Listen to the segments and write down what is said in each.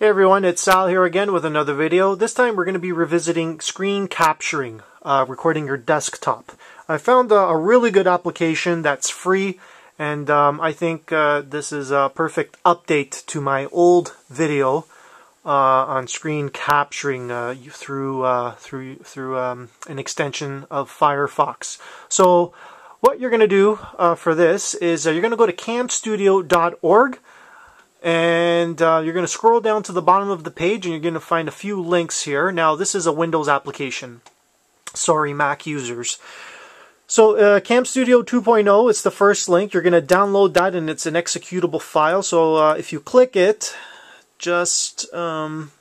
Hey everyone, it's Sal here again with another video. This time we're going to be revisiting screen capturing, uh, recording your desktop. I found a, a, really good application that's free and um, I think uh, this is a perfect update to my old video uh, on screen capturing uh, through uh, through through um, an extension of Firefox. So what you're going to do uh, for this is you're going to go to camstudio.org and uh, you're going to scroll down to the bottom of the page and you're going to find a few links here. Now this is a Windows application. Sorry Mac users. So uh, Cam Studio 2.0, it's the first link. You're going to download that and it's an executable file. So uh, if you click it, just, um,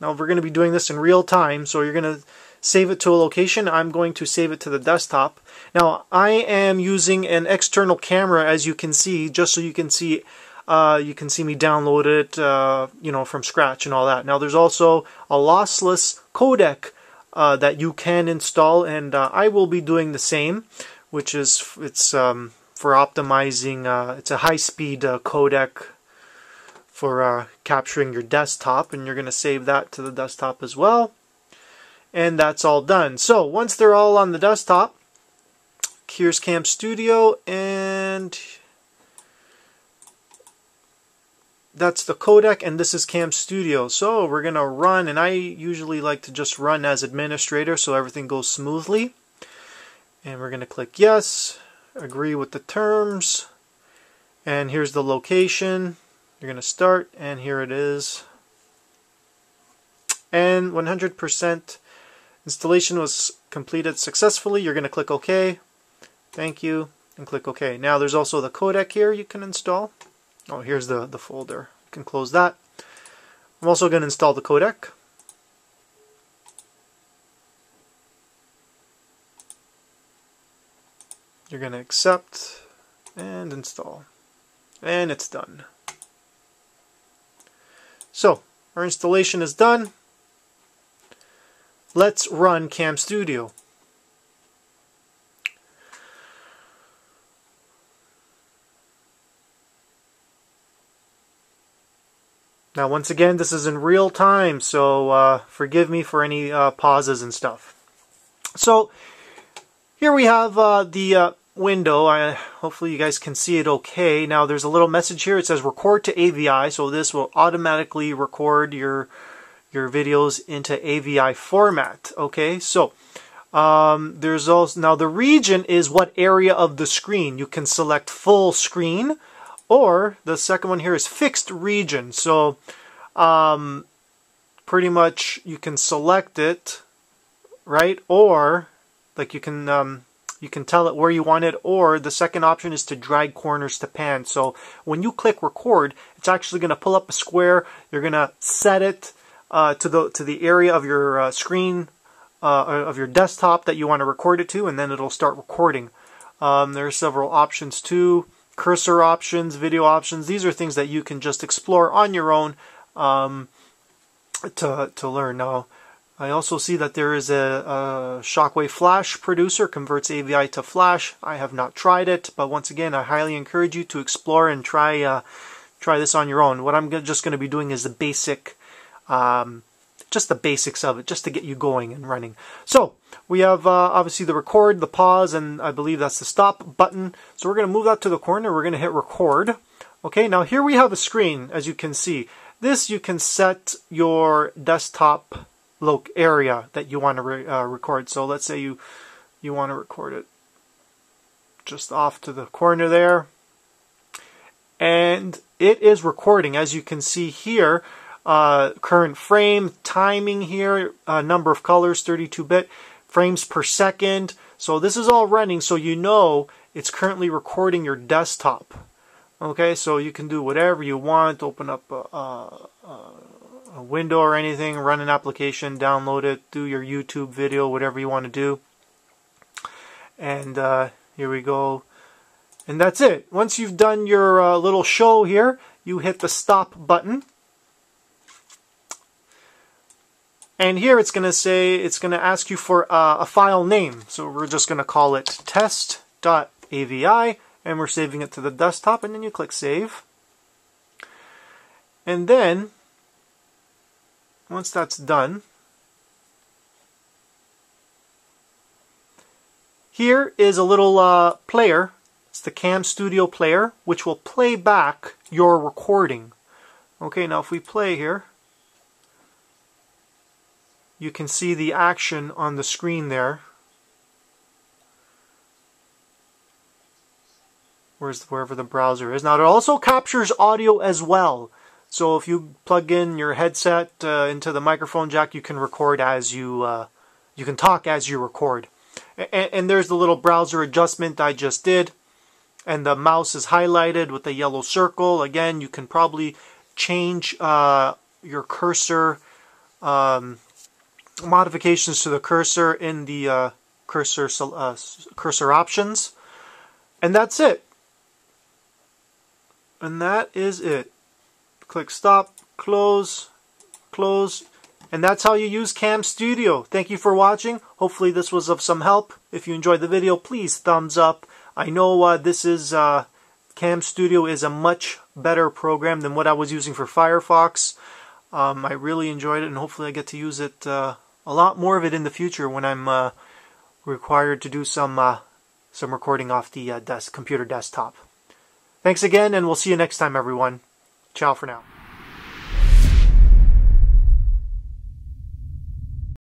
now we're going to be doing this in real time. So you're going to save it to a location. I'm going to save it to the desktop. Now I am using an external camera as you can see, just so you can see uh, you can see me download it, uh, you know, from scratch and all that. Now, there's also a lossless codec uh, that you can install, and uh, I will be doing the same, which is it's um, for optimizing. Uh, it's a high-speed codec for capturing your desktop, and you're going to save that to the desktop as well. And that's all done. So once they're all on the desktop, here's Cam Studio, and that's the codec and this is Cam Studio. So we're going to run and I usually like to just run as administrator so everything goes smoothly. And we're going to click yes, agree with the terms. And here's the location. You're going to start and here it is. And 100% installation was completed successfully. You're going to click OK. Thank you. And click OK. Now there's also the codec here you can install. Oh, here's the, the folder. You can close that. I'm also going to install the codec. You're going to accept and install. And it's done. So, our installation is done. Let's run Cam Studio. Now, once again, this is in real time, so uh, forgive me for any uh, pauses and stuff. So, here we have uh, the uh, window. I, hopefully you guys can see it okay. Now, there's a little message here. It says record to AVI, so this will automatically record your your videos into AVI format. Okay, so um, there's also now the region is what area of the screen. You can select full screen or the second one here is fixed region. So um, pretty much you can select it, right? Or like you can um, you can tell it where you want it. Or the second option is to drag corners to pan. So when you click record, it's actually going to pull up a square. You're going to set it uh, to the to the area of your uh, screen uh, of your desktop that you want to record it to, and then it'll start recording. Um, there are several options too cursor options, video options. These are things that you can just explore on your own um, to, to learn. Now, I also see that there is a, a, Shockwave Flash producer, converts AVI to Flash. I have not tried it, but once again, I highly encourage you to explore and try uh, try this on your own. What I'm just going to be doing is the basic um, just the basics of it, just to get you going and running. So we have uh, obviously the record, the pause, and I believe that's the stop button. So we're going to move that to the corner. We're going to hit record. Okay, now here we have a screen, as you can see. This you can set your desktop loc area that you want to re uh, record. So let's say you you want to record it just off to the corner there. And it is recording, as you can see here uh, current frame, timing here, uh, number of colors, 32-bit, frames per second. So this is all running so you know it's currently recording your desktop. Okay, so you can do whatever you want, open up a, a, a window or anything, run an application, download it, do your YouTube video, whatever you want to do. And uh, here we go. And that's it. Once you've done your uh, little show here, you hit the stop button And here it's going to say, it's going to ask you for uh, a file name. So we're just going to call it test.avi and we're saving it to the desktop and then you click save. And then once that's done, here is a little uh, player. It's the Cam Studio player, which will play back your recording. Okay, now if we play here, you can see the action on the screen there. Where's wherever the browser is. Now it also captures audio as well. So if you plug in your headset uh, into the microphone jack, you can record as you uh, you can talk as you record. And, and there's the little browser adjustment I just did. And the mouse is highlighted with a yellow circle. Again, you can probably change uh, your cursor um, modifications to the cursor in the uh, cursor uh, cursor options. And that's it. And that is it. Click stop, close, close, and that's how you use Cam Studio. Thank you for watching. Hopefully this was of some help. If you enjoyed the video, please thumbs up. I know uh, this is uh, Cam Studio is a much better program than what I was using for Firefox. Um, I really enjoyed it, and hopefully I get to use it uh, a lot more of it in the future when I'm uh, required to do some uh, some recording off the uh, desk computer desktop. Thanks again, and we'll see you next time, everyone. Ciao for now.